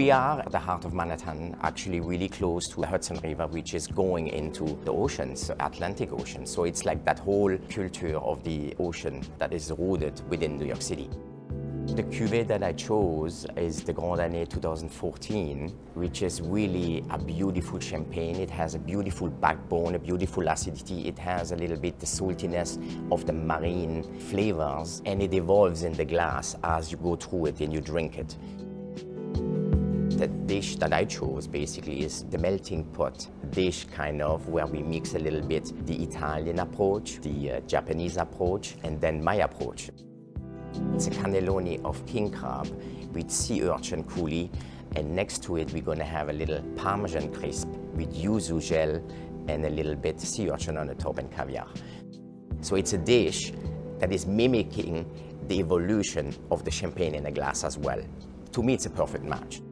We are at the heart of Manhattan, actually really close to the Hudson River, which is going into the oceans, the Atlantic Ocean. So it's like that whole culture of the ocean that is rooted within New York City. The cuvée that I chose is the Grande Année 2014, which is really a beautiful champagne. It has a beautiful backbone, a beautiful acidity. It has a little bit the saltiness of the marine flavors, and it evolves in the glass as you go through it and you drink it. The dish that I chose basically is the melting pot dish kind of where we mix a little bit the Italian approach, the uh, Japanese approach, and then my approach. It's a cannelloni of king crab with sea urchin coulis, and next to it we're gonna have a little Parmesan crisp with yuzu gel and a little bit sea urchin on the top and caviar. So it's a dish that is mimicking the evolution of the champagne in a glass as well. To me, it's a perfect match.